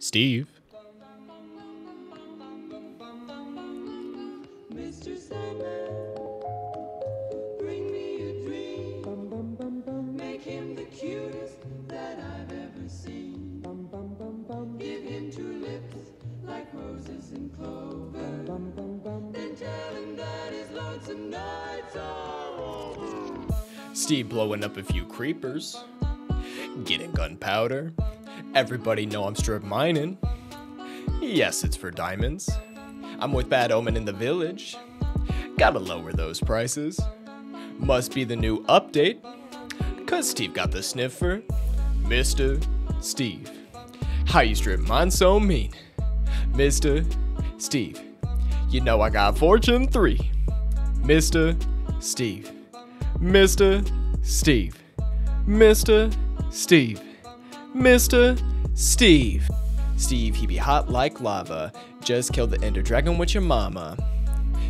Steve. Steve blowing up a few creepers. Getting gunpowder. Everybody know I'm strip mining. Yes, it's for diamonds. I'm with Bad Omen in the village. Gotta lower those prices. Must be the new update. Cause Steve got the sniffer. Mr. Steve. How you strip mine so mean? Mr. Steve. You know I got Fortune 3. Mr. Steve. Mr. Steve. Mr. Steve. Mr. Steve. Steve, he be hot like lava. Just killed the Ender Dragon with your mama.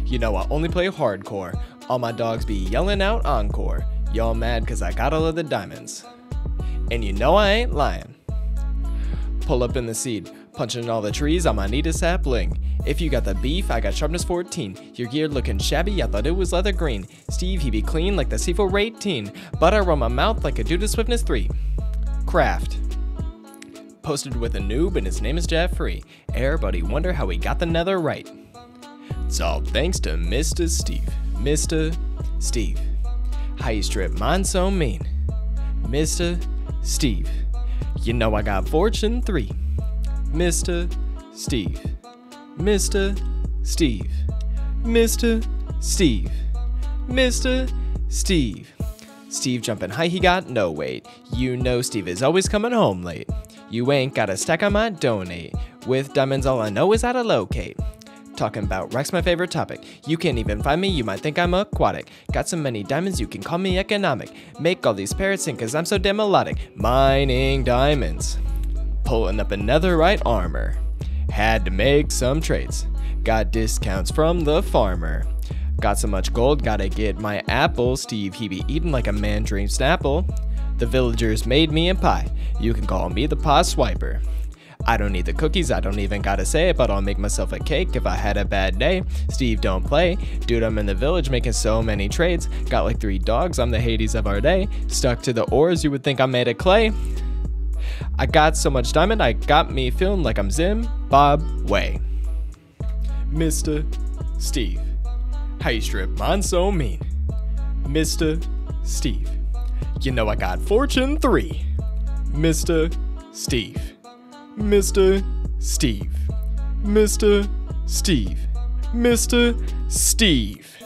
You know I only play hardcore. All my dogs be yelling out encore. Y'all mad cause I got all of the diamonds. And you know I ain't lying. Pull up in the seed, punching all the trees, I might need a sapling. If you got the beef, I got sharpness 14. Your gear looking shabby, I thought it was leather green. Steve, he be clean like the C4 18. But I run my mouth like a dude of Swiftness 3. Craft. Posted with a noob and his name is Jeffrey. Everybody wonder how he got the netherite. It's all thanks to Mr. Steve. Mr. Steve. How you strip mine so mean. Mr. Steve. You know I got Fortune 3. Mr. Steve. Mr. Steve. Mr. Steve. Mr. Steve. Steve jumping high, he got no weight. You know Steve is always coming home late. You ain't got a stack, on my donate. With diamonds, all I know is how to locate. Talking about Rex, my favorite topic. You can't even find me, you might think I'm aquatic. Got so many diamonds, you can call me economic. Make all these parrots sing, cause I'm so damn melodic. Mining diamonds. Pulling up a netherite armor. Had to make some trades. Got discounts from the farmer. Got so much gold, gotta get my apple. Steve, he be eating like a man dream snapple. The villagers made me a pie. You can call me the pie swiper. I don't need the cookies, I don't even gotta say it, but I'll make myself a cake if I had a bad day. Steve, don't play. Dude, I'm in the village making so many trades. Got like three dogs, I'm the Hades of our day. Stuck to the oars, you would think I'm made of clay. I got so much diamond, I got me feeling like I'm Zim Bob Way. Mr. Steve. How you strip mine so mean? Mr. Steve. You know I got Fortune 3. Mr. Steve. Mr. Steve. Mr. Steve. Mr. Steve.